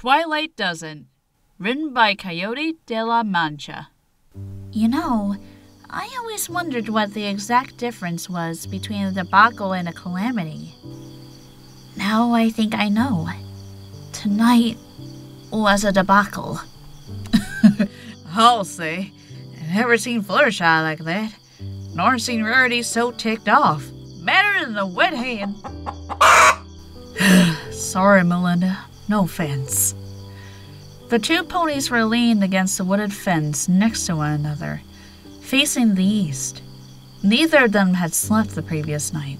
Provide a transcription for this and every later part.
Twilight Doesn't, written by Coyote de la Mancha. You know, I always wondered what the exact difference was between a debacle and a calamity. Now I think I know. Tonight was a debacle. I'll say. I never seen Fluttershy like that, nor seen Rarity so ticked off. Madder than a wet hand. Sorry, Melinda. No fence. The two ponies were leaned against the wooded fence next to one another, facing the east. Neither of them had slept the previous night.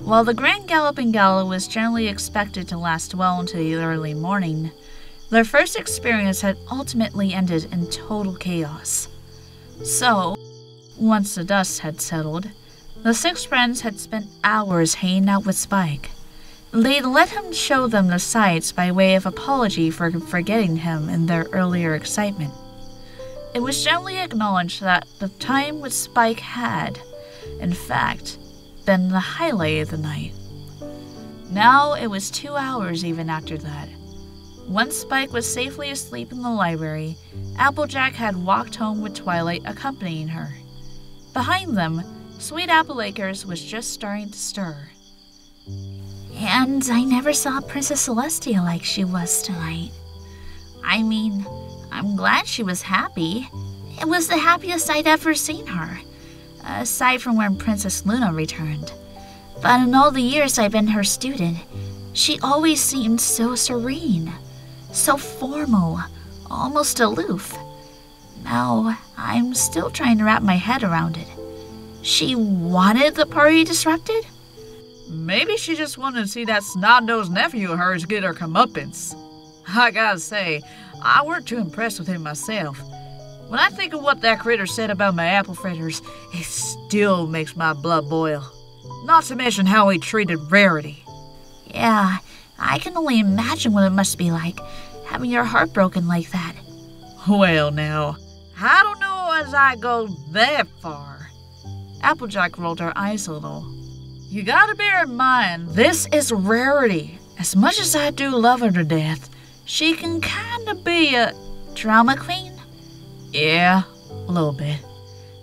While the Grand Galloping Gala was generally expected to last well into the early morning, their first experience had ultimately ended in total chaos. So, once the dust had settled, the six friends had spent hours hanging out with Spike. They'd let him show them the sights by way of apology for forgetting him in their earlier excitement. It was generally acknowledged that the time with Spike had, in fact, been the highlight of the night. Now it was two hours even after that. Once Spike was safely asleep in the library, Applejack had walked home with Twilight accompanying her. Behind them, Sweet Apple Acres was just starting to stir. And I never saw Princess Celestia like she was tonight. I mean, I'm glad she was happy. It was the happiest I'd ever seen her, aside from when Princess Luna returned. But in all the years I've been her student, she always seemed so serene, so formal, almost aloof. Now, I'm still trying to wrap my head around it. She wanted the party disrupted? Maybe she just wanted to see that snot-nosed nephew of hers get her comeuppance. I gotta say, I weren't too impressed with him myself. When I think of what that critter said about my apple fritters, it still makes my blood boil. Not to mention how he treated Rarity. Yeah, I can only imagine what it must be like, having your heart broken like that. Well, now, I don't know as I go that far. Applejack rolled her eyes a little. You gotta bear in mind, this is Rarity. As much as I do love her to death, she can kinda be a drama queen? Yeah, a little bit.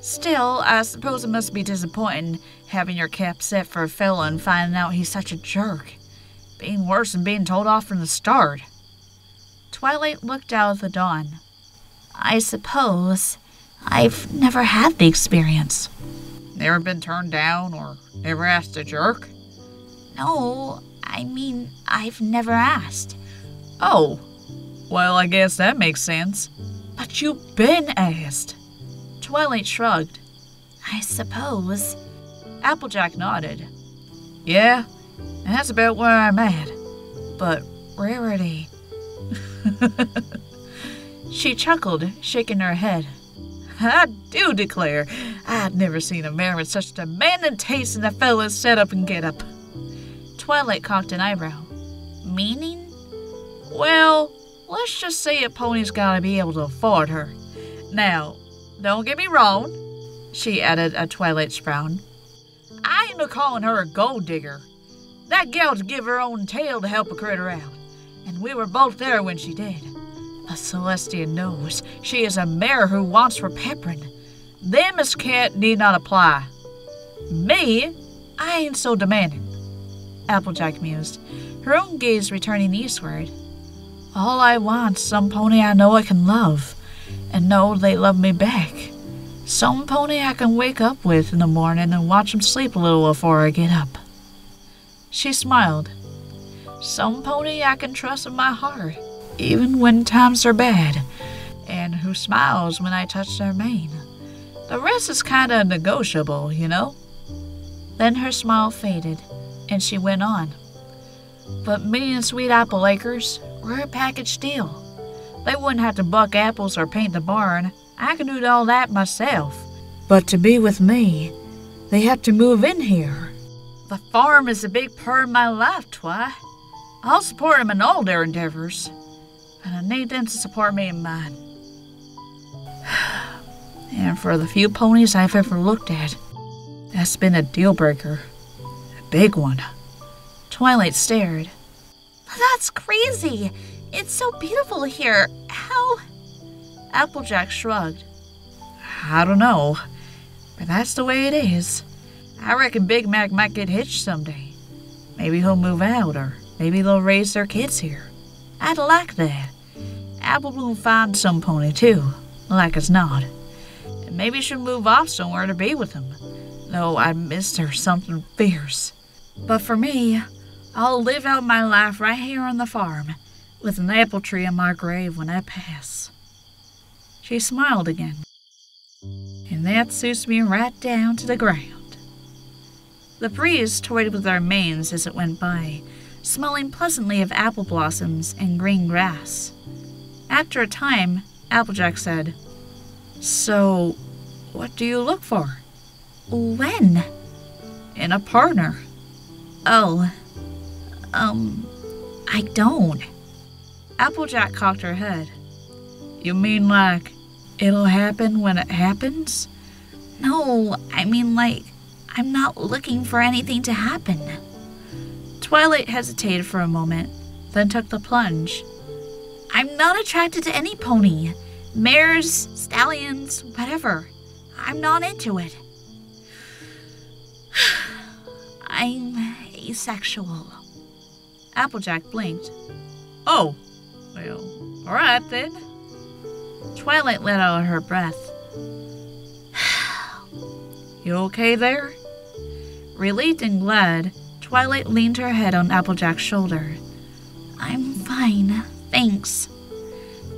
Still, I suppose it must be disappointing having your cap set for a fella and finding out he's such a jerk. Being worse than being told off from the start. Twilight looked out at the dawn. I suppose I've never had the experience. Never been turned down or never asked a jerk? No, I mean, I've never asked. Oh, well, I guess that makes sense. But you've been asked. Twilight shrugged. I suppose. Applejack nodded. Yeah, that's about where I'm at. But Rarity. she chuckled, shaking her head. I do declare, I'd never seen a man with such demanding taste in a fellow's setup and get up. Twilight cocked an eyebrow. Meaning? Well, let's just say a pony's gotta be able to afford her. Now, don't get me wrong, she added a Twilight's frown. I ain't no calling her a gold digger. That gal's give her own tail to help a critter out, and we were both there when she did. But Celestia knows she is a mare who wants for peppering. Them as can't need not apply. Me, I ain't so demanding. Applejack mused, her own gaze returning eastward. All I want's some pony I know I can love, and know they love me back. Some pony I can wake up with in the morning and watch him sleep a little before I get up. She smiled. Some pony I can trust in my heart, even when times are bad, and who smiles when I touch their mane. The rest is kinda negotiable, you know? Then her smile faded, and she went on. But me and Sweet Apple Acres, we're a package deal. They wouldn't have to buck apples or paint the barn. I can do all that myself. But to be with me, they have to move in here. The farm is a big part of my life, Twi. I'll support them in all their endeavors, but I need them to support me in mine. And for the few ponies I've ever looked at, that's been a deal breaker. A big one. Twilight stared. That's crazy. It's so beautiful here. How? Applejack shrugged. I don't know, but that's the way it is. I reckon Big Mac might get hitched someday. Maybe he'll move out, or maybe they'll raise their kids here. I'd like that. Apple Bloom find some pony too, like as not. And maybe she'll move off somewhere to be with him, though I missed her something fierce. But for me, I'll live out my life right here on the farm, with an apple tree in my grave when I pass. She smiled again. And that suits me right down to the ground. The breeze toyed with our manes as it went by, smelling pleasantly of apple blossoms and green grass. After a time, Applejack said, So, what do you look for? When? In a partner. Oh, um, I don't. Applejack cocked her head. You mean like it'll happen when it happens? No, I mean like I'm not looking for anything to happen. Twilight hesitated for a moment, then took the plunge. I'm not attracted to any pony. Mares, stallions, whatever. I'm not into it. I'm asexual. Applejack blinked. Oh, well, all right then. Twilight let out her breath. you okay there? Relieved and glad, Twilight leaned her head on Applejack's shoulder. I'm fine, thanks.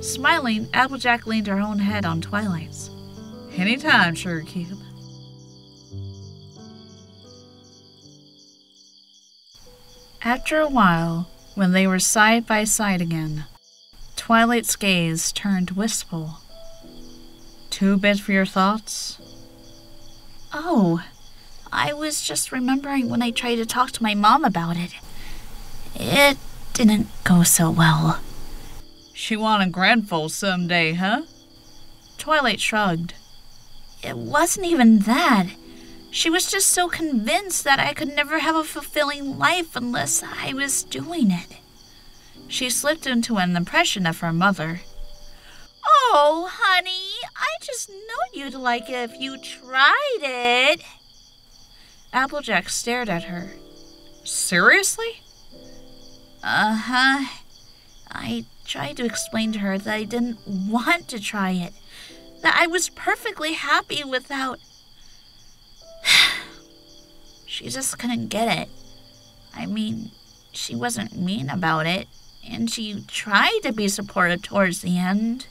Smiling, Applejack leaned her own head on Twilight's. Anytime, Sugar Cube. After a while, when they were side by side again, Twilight's gaze turned wistful. Too bit for your thoughts? Oh, I was just remembering when I tried to talk to my mom about it. It didn't go so well. She wanted grandfold someday, huh? Twilight shrugged. It wasn't even that. She was just so convinced that I could never have a fulfilling life unless I was doing it. She slipped into an impression of her mother. Oh, honey, I just know you'd like it if you tried it. Applejack stared at her. Seriously? Uh huh. I tried to explain to her that I didn't want to try it, that I was perfectly happy without. she just couldn't get it. I mean, she wasn't mean about it, and she tried to be supportive towards the end.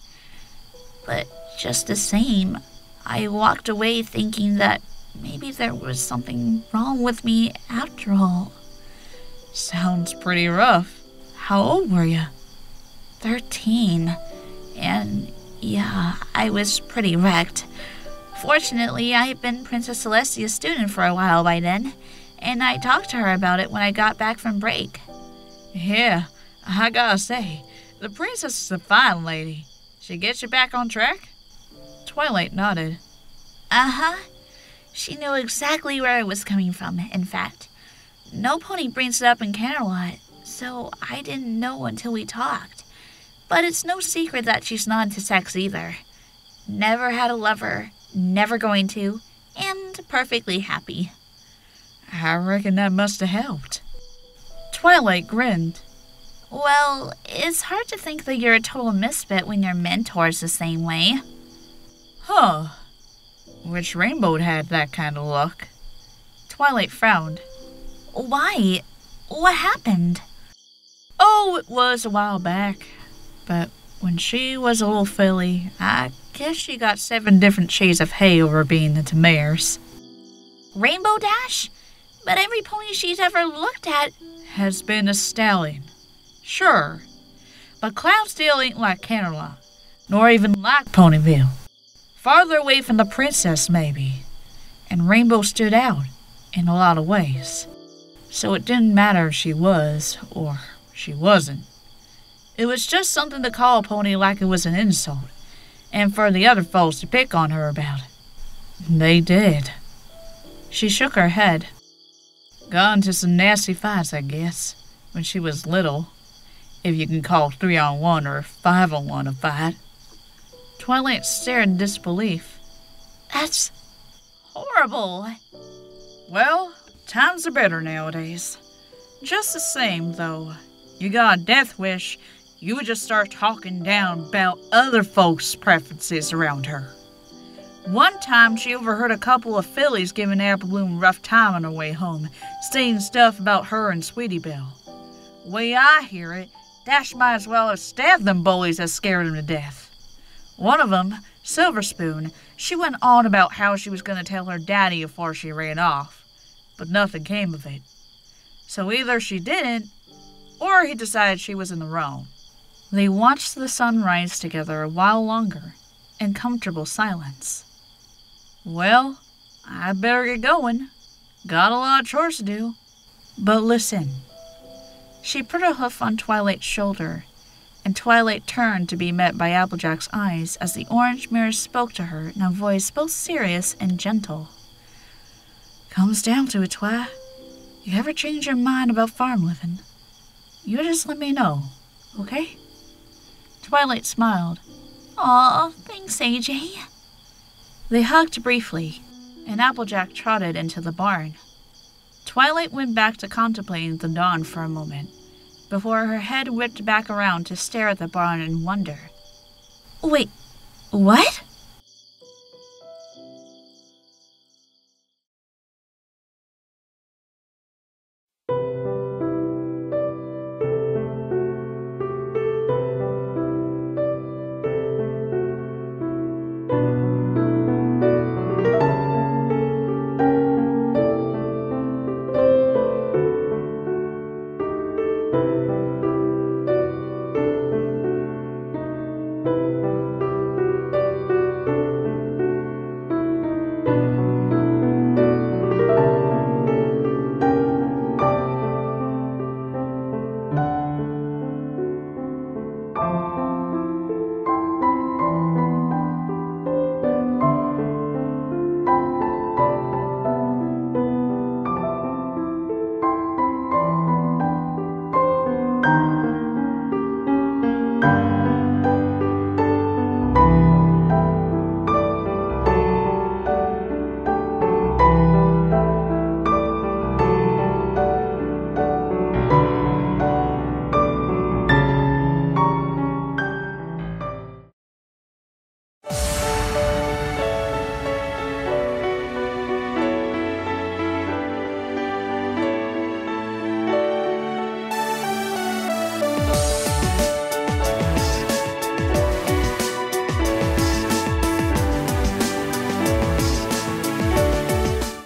But just the same, I walked away thinking that maybe there was something wrong with me after all. Sounds pretty rough. How old were you? Thirteen. And yeah, I was pretty wrecked. Fortunately, I had been Princess Celestia's student for a while by then, and I talked to her about it when I got back from break. Yeah, I gotta say, the princess is a fine lady. She gets you back on track? Twilight nodded. Uh huh. She knew exactly where I was coming from, in fact. No pony brings it up in Canterlot, so I didn't know until we talked. But it's no secret that she's not into sex either. Never had a lover, never going to, and perfectly happy. I reckon that must have helped. Twilight grinned. Well, it's hard to think that you're a total misfit when your mentor's the same way. Huh. Which Rainbow had that kind of luck. Twilight frowned. Why? What happened? Oh, it was a while back. But when she was a little filly, I guess she got seven different shades of hay over being into mares. Rainbow Dash? But every pony she's ever looked at has been a stallion. Sure. But Cloudsdale ain't like Canterlot, nor even like Ponyville. Farther away from the princess, maybe. And Rainbow stood out in a lot of ways. So it didn't matter if she was or she wasn't. It was just something to call a pony like it was an insult, and for the other folks to pick on her about it. They did. She shook her head. Gone to some nasty fights, I guess, when she was little. If you can call three on one or five on one a fight. Twilight stared in disbelief. That's horrible. Well, times are better nowadays. Just the same, though, you got a death wish, you would just start talking down about other folks' preferences around her. One time, she overheard a couple of fillies giving Apple Bloom a rough time on her way home, saying stuff about her and Sweetie Belle. Way I hear it, Dash might as well have stabbed them bullies that scared him to death. One of 'em, Silver Spoon, she went on about how she was going to tell her daddy before she ran off, but nothing came of it. So either she didn't, or he decided she was in the wrong. They watched the sun rise together a while longer, in comfortable silence. Well, I better get going. Got a lot of chores to do. But listen. She put a hoof on Twilight's shoulder, and Twilight turned to be met by Applejack's eyes as the orange mirror spoke to her in a voice both serious and gentle. Comes down to it, Twi. You ever change your mind about farm living? You just let me know, okay? Twilight smiled. Aw, thanks, AJ. They hugged briefly, and Applejack trotted into the barn. Twilight went back to contemplating the dawn for a moment, before her head whipped back around to stare at the barn in wonder. Wait, what?